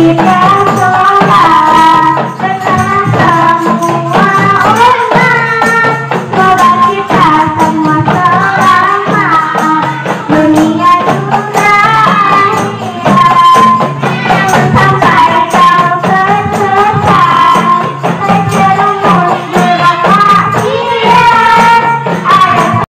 Kita semua orang, kita semua.